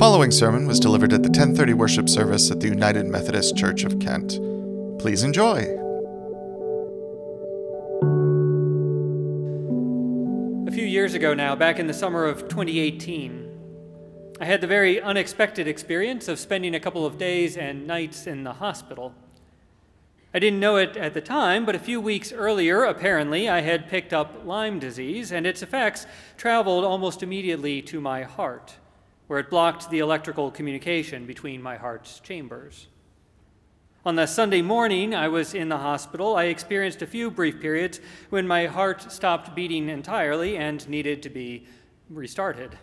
following sermon was delivered at the 1030 worship service at the United Methodist Church of Kent. Please enjoy. A few years ago now, back in the summer of 2018, I had the very unexpected experience of spending a couple of days and nights in the hospital. I didn't know it at the time, but a few weeks earlier, apparently, I had picked up Lyme disease, and its effects traveled almost immediately to my heart, where it blocked the electrical communication between my heart's chambers. On the Sunday morning I was in the hospital, I experienced a few brief periods when my heart stopped beating entirely and needed to be restarted.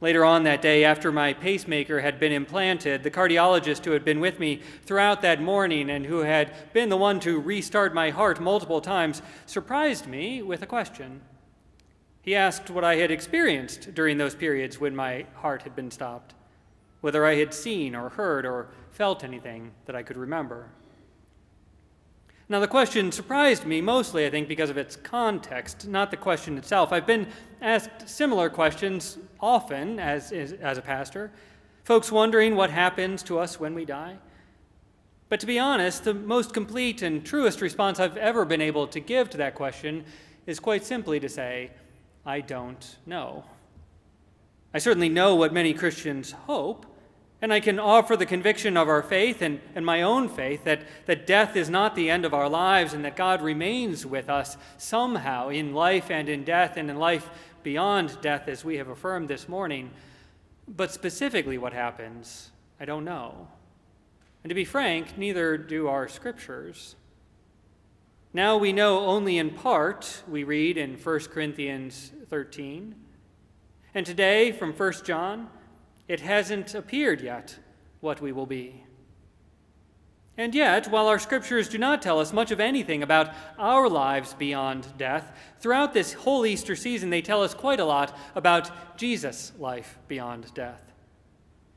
Later on that day, after my pacemaker had been implanted, the cardiologist who had been with me throughout that morning and who had been the one to restart my heart multiple times surprised me with a question. He asked what I had experienced during those periods when my heart had been stopped, whether I had seen or heard or felt anything that I could remember. Now, the question surprised me mostly, I think, because of its context, not the question itself. I've been asked similar questions often as, as a pastor, folks wondering what happens to us when we die. But to be honest, the most complete and truest response I've ever been able to give to that question is quite simply to say, I don't know. I certainly know what many Christians hope, and I can offer the conviction of our faith and, and my own faith that, that death is not the end of our lives and that God remains with us somehow in life and in death and in life beyond death, as we have affirmed this morning. But specifically, what happens, I don't know. And to be frank, neither do our scriptures. Now we know only in part, we read in 1 Corinthians 13. And today, from 1 John, it hasn't appeared yet what we will be. And yet, while our scriptures do not tell us much of anything about our lives beyond death, throughout this whole Easter season, they tell us quite a lot about Jesus' life beyond death.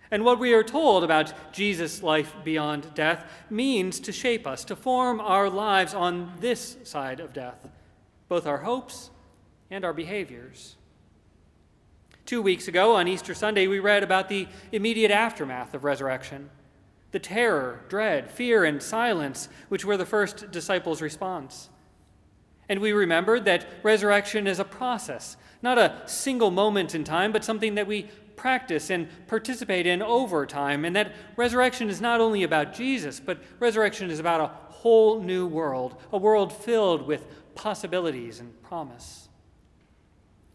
And what we are told about Jesus' life beyond death means to shape us, to form our lives on this side of death, both our hopes and our behaviors. Two weeks ago, on Easter Sunday, we read about the immediate aftermath of resurrection the terror, dread, fear, and silence, which were the first disciples' response. And we remembered that resurrection is a process, not a single moment in time, but something that we practice and participate in over time. And that resurrection is not only about Jesus, but resurrection is about a whole new world, a world filled with possibilities and promise.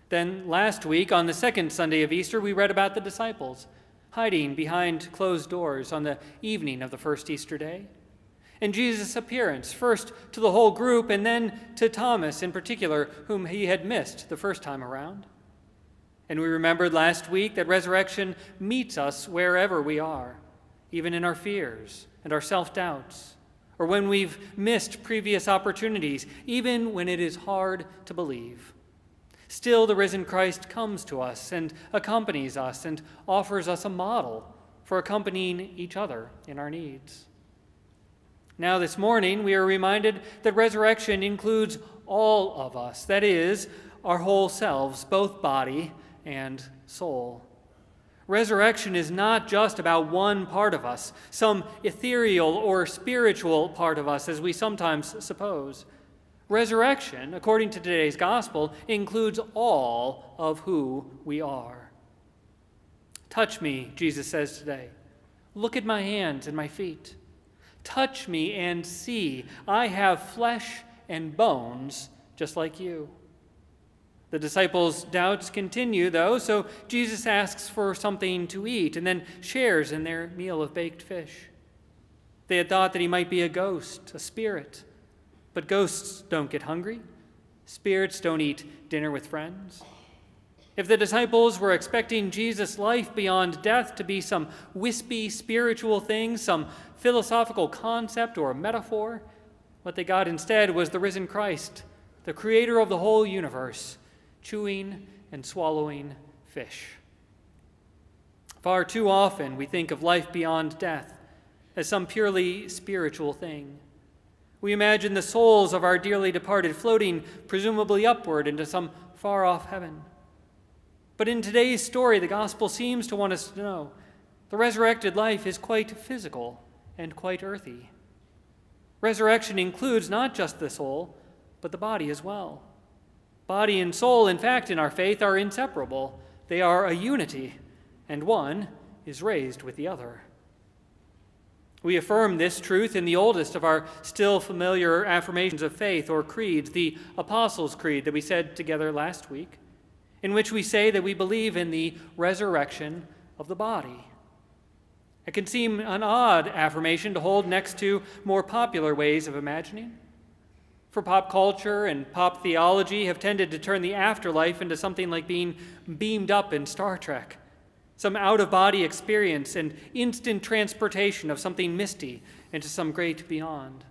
Then last week, on the second Sunday of Easter, we read about the disciples hiding behind closed doors on the evening of the first Easter day. And Jesus' appearance, first to the whole group and then to Thomas in particular, whom he had missed the first time around. And we remembered last week that resurrection meets us wherever we are, even in our fears and our self doubts, or when we've missed previous opportunities, even when it is hard to believe. Still, the risen Christ comes to us and accompanies us and offers us a model for accompanying each other in our needs. Now, this morning, we are reminded that resurrection includes all of us, that is, our whole selves, both body and soul. Resurrection is not just about one part of us, some ethereal or spiritual part of us, as we sometimes suppose. Resurrection, according to today's gospel, includes all of who we are. Touch me, Jesus says today. Look at my hands and my feet. Touch me and see. I have flesh and bones just like you. The disciples' doubts continue, though, so Jesus asks for something to eat and then shares in their meal of baked fish. They had thought that he might be a ghost, a spirit but ghosts don't get hungry, spirits don't eat dinner with friends. If the disciples were expecting Jesus' life beyond death to be some wispy spiritual thing, some philosophical concept or metaphor, what they got instead was the risen Christ, the creator of the whole universe, chewing and swallowing fish. Far too often we think of life beyond death as some purely spiritual thing. We imagine the souls of our dearly departed floating, presumably upward into some far off heaven. But in today's story, the gospel seems to want us to know the resurrected life is quite physical and quite earthy. Resurrection includes not just the soul, but the body as well. Body and soul, in fact, in our faith are inseparable. They are a unity, and one is raised with the other. We affirm this truth in the oldest of our still familiar affirmations of faith or creeds, the Apostles' Creed that we said together last week, in which we say that we believe in the resurrection of the body. It can seem an odd affirmation to hold next to more popular ways of imagining. For pop culture and pop theology have tended to turn the afterlife into something like being beamed up in Star Trek some out of body experience and instant transportation of something misty into some great beyond.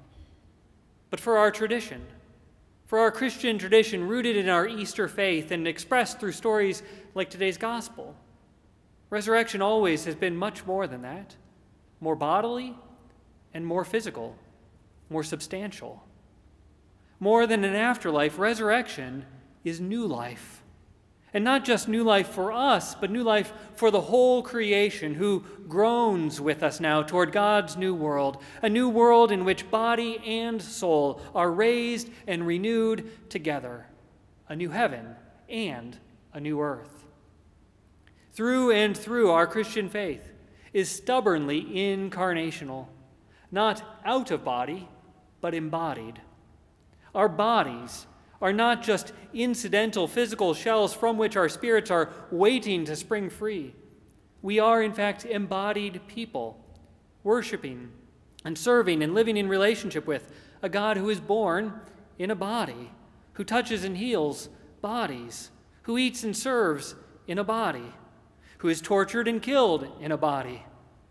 But for our tradition, for our Christian tradition rooted in our Easter faith and expressed through stories like today's gospel, resurrection always has been much more than that more bodily and more physical, more substantial. More than an afterlife, resurrection is new life and not just new life for us, but new life for the whole creation who groans with us now toward God's new world, a new world in which body and soul are raised and renewed together, a new heaven and a new earth. Through and through, our Christian faith is stubbornly incarnational, not out of body, but embodied. Our bodies, are not just incidental physical shells from which our spirits are waiting to spring free. We are, in fact, embodied people, worshiping and serving and living in relationship with a God who is born in a body, who touches and heals bodies, who eats and serves in a body, who is tortured and killed in a body,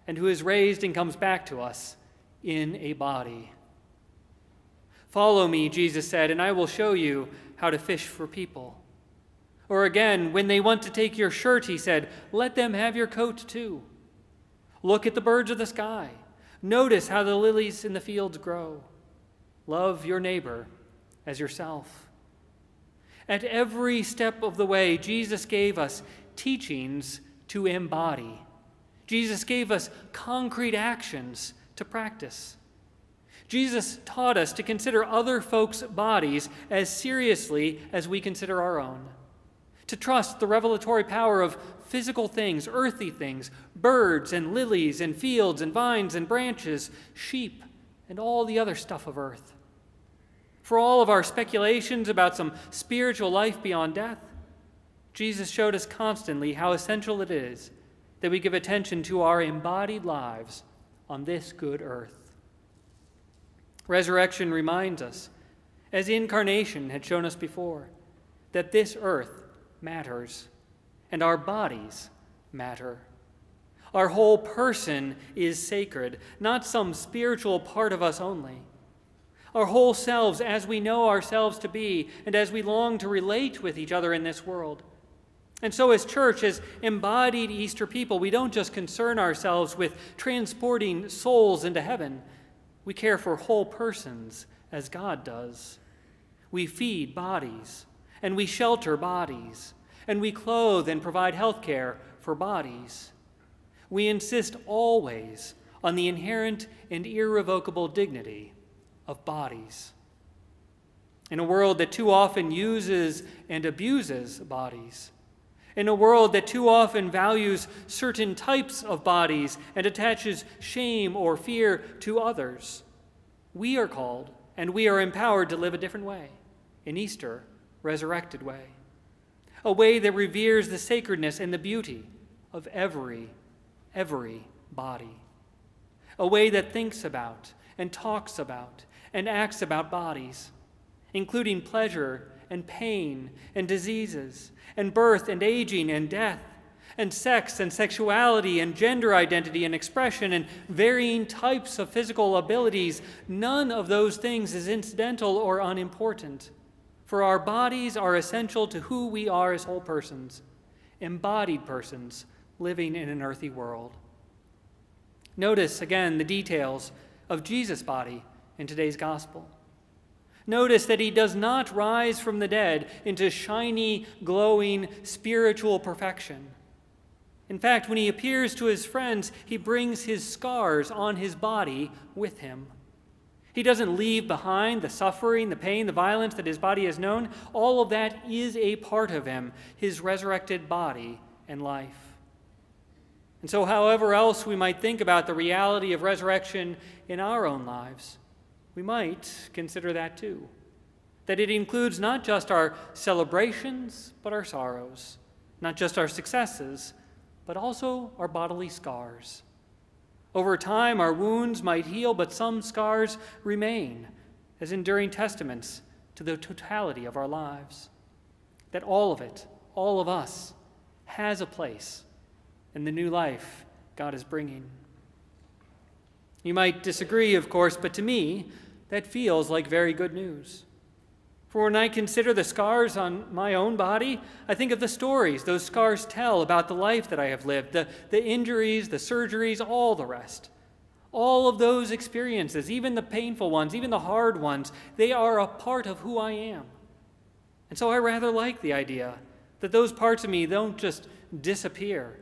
and who is raised and comes back to us in a body. Follow me, Jesus said, and I will show you how to fish for people. Or again, when they want to take your shirt, he said, let them have your coat too. Look at the birds of the sky. Notice how the lilies in the fields grow. Love your neighbor as yourself. At every step of the way, Jesus gave us teachings to embody. Jesus gave us concrete actions to practice. Jesus taught us to consider other folks' bodies as seriously as we consider our own, to trust the revelatory power of physical things, earthly things, birds and lilies and fields and vines and branches, sheep, and all the other stuff of earth. For all of our speculations about some spiritual life beyond death, Jesus showed us constantly how essential it is that we give attention to our embodied lives on this good earth. Resurrection reminds us, as incarnation had shown us before, that this earth matters and our bodies matter. Our whole person is sacred, not some spiritual part of us only. Our whole selves, as we know ourselves to be, and as we long to relate with each other in this world. And so, as church, as embodied Easter people, we don't just concern ourselves with transporting souls into heaven, we care for whole persons as God does. We feed bodies, and we shelter bodies, and we clothe and provide health care for bodies. We insist always on the inherent and irrevocable dignity of bodies. In a world that too often uses and abuses bodies, in a world that too often values certain types of bodies and attaches shame or fear to others. We are called and we are empowered to live a different way, an Easter resurrected way, a way that reveres the sacredness and the beauty of every, every body, a way that thinks about and talks about and acts about bodies, including pleasure and pain and diseases and birth and aging and death and sex and sexuality and gender identity and expression and varying types of physical abilities, none of those things is incidental or unimportant. For our bodies are essential to who we are as whole persons, embodied persons living in an earthy world. Notice again the details of Jesus' body in today's gospel. Notice that he does not rise from the dead into shiny, glowing spiritual perfection. In fact, when he appears to his friends, he brings his scars on his body with him. He doesn't leave behind the suffering, the pain, the violence that his body has known. All of that is a part of him, his resurrected body and life. And so, however else we might think about the reality of resurrection in our own lives, we might consider that too. That it includes not just our celebrations, but our sorrows, not just our successes, but also our bodily scars. Over time, our wounds might heal, but some scars remain as enduring testaments to the totality of our lives. That all of it, all of us, has a place in the new life God is bringing. You might disagree, of course, but to me, that feels like very good news. For when I consider the scars on my own body, I think of the stories those scars tell about the life that I have lived, the, the injuries, the surgeries, all the rest. All of those experiences, even the painful ones, even the hard ones, they are a part of who I am. And so I rather like the idea that those parts of me don't just disappear,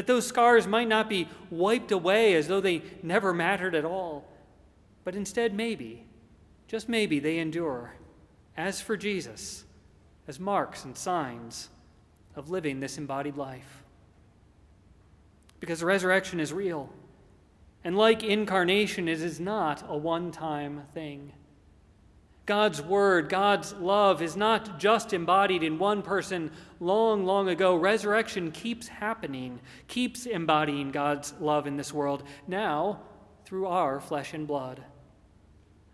that those scars might not be wiped away as though they never mattered at all, but instead, maybe, just maybe, they endure as for Jesus, as marks and signs of living this embodied life. Because resurrection is real. And like incarnation, it is not a one time thing. God's word, God's love is not just embodied in one person long, long ago. Resurrection keeps happening, keeps embodying God's love in this world, now through our flesh and blood.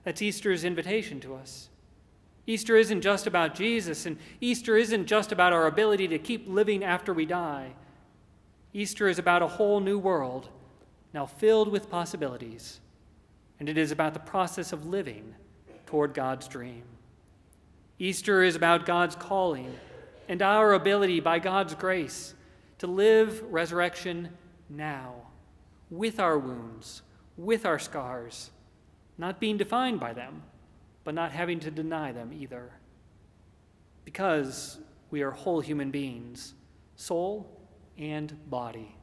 That's Easter's invitation to us. Easter isn't just about Jesus, and Easter isn't just about our ability to keep living after we die. Easter is about a whole new world, now filled with possibilities, and it is about the process of living toward God's dream. Easter is about God's calling and our ability, by God's grace, to live resurrection now, with our wounds, with our scars, not being defined by them but not having to deny them either. Because we are whole human beings, soul and body.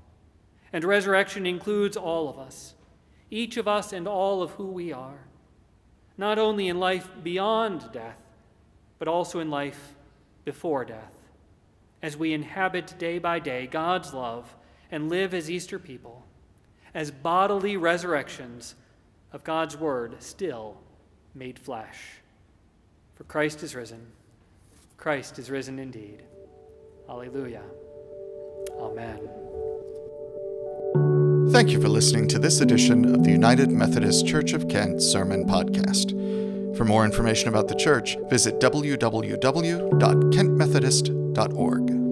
And resurrection includes all of us, each of us and all of who we are, not only in life beyond death, but also in life before death, as we inhabit day by day God's love and live as Easter people, as bodily resurrections of God's Word still made flesh. For Christ is risen. Christ is risen indeed. Alleluia. Amen. Thank you for listening to this edition of the United Methodist Church of Kent Sermon Podcast. For more information about the church, visit www.kentmethodist.org.